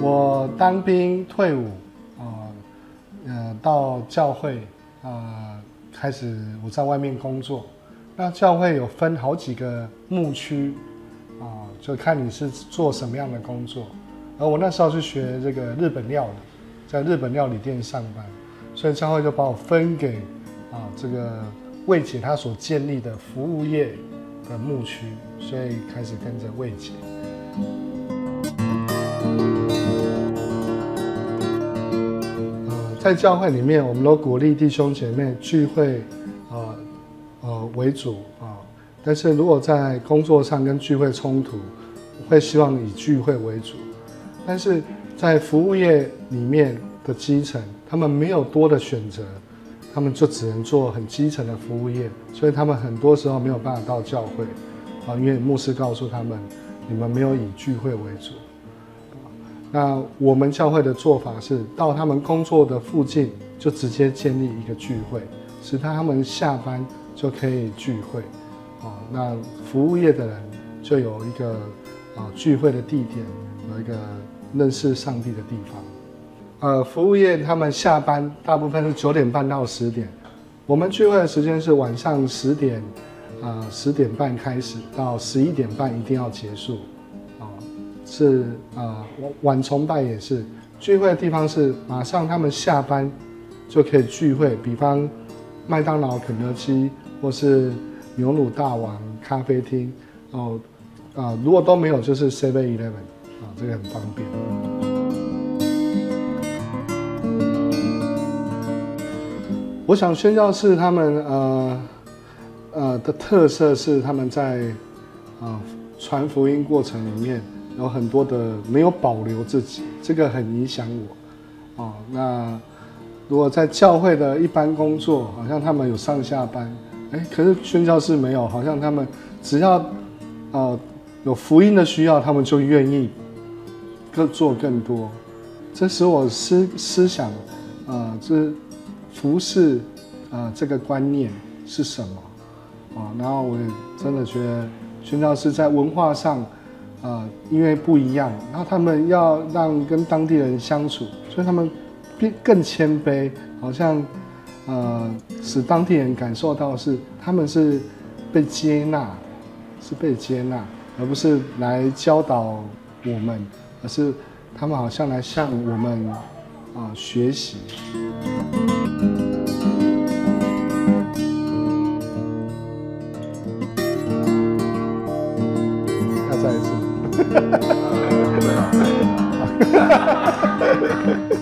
我当兵退伍，啊，呃，到教会啊，开始我在外面工作。那教会有分好几个牧区，啊，就看你是做什么样的工作。而我那时候是学这个日本料理，在日本料理店上班，所以教会就把我分给啊这个魏姐她所建立的服务业的牧区，所以开始跟着魏姐。在教会里面，我们都鼓励弟兄姐妹聚会，呃呃为主啊。但是如果在工作上跟聚会冲突，会希望以聚会为主。但是在服务业里面的基层，他们没有多的选择，他们就只能做很基层的服务业，所以他们很多时候没有办法到教会啊，因为牧师告诉他们，你们没有以聚会为主。那我们教会的做法是，到他们工作的附近就直接建立一个聚会，使他们下班就可以聚会。啊，那服务业的人就有一个啊聚会的地点，有一个认识上帝的地方。呃，服务业他们下班大部分是九点半到十点，我们聚会的时间是晚上十点，啊十点半开始到十一点半一定要结束。是啊，晚晚崇拜也是聚会的地方，是马上他们下班就可以聚会。比方麦当劳、肯德基或是牛乳大王咖啡厅哦啊，如果都没有，就是 Seven Eleven 啊，这个很方便。我想宣教士他们呃呃的特色是他们在啊传福音过程里面。有很多的没有保留自己，这个很影响我，哦，那如果在教会的一般工作，好像他们有上下班，哎，可是宣教士没有，好像他们只要，呃，有福音的需要，他们就愿意更做更多，这使我思思想，呃，这服侍，呃，这个观念是什么，啊，然后我也真的觉得宣教士在文化上。啊，因为不一样，然后他们要让跟当地人相处，所以他们变更谦卑，好像呃，使当地人感受到是他们是被接纳，是被接纳，而不是来教导我们，而是他们好像来向我们啊学习。再一次。哈哈哈哈哈！